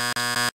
you